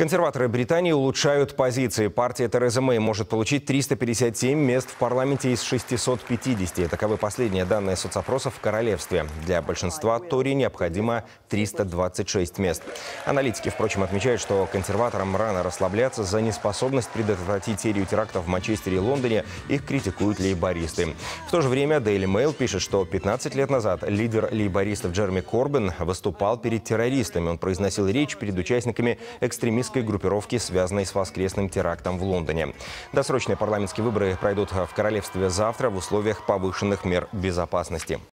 Консерваторы Британии улучшают позиции. Партия Терезы Мэй может получить 357 мест в парламенте из 650. Таковы последние данные соцопросов в королевстве. Для большинства Тори необходимо 326 мест. Аналитики, впрочем, отмечают, что консерваторам рано расслабляться за неспособность предотвратить серию терактов в Манчестере и Лондоне. Их критикуют лейбористы. В то же время Daily Mail пишет, что 15 лет назад лидер лейбористов Джереми Корбин выступал перед террористами. Он произносил речь перед участниками экстремистских террористической группировки, связанной с воскресным терактом в Лондоне. Досрочные парламентские выборы пройдут в королевстве завтра в условиях повышенных мер безопасности.